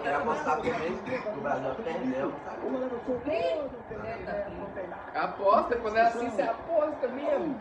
quero apostar também que o Brasil perdeu. Aposta, quando é assim, você aposta mesmo.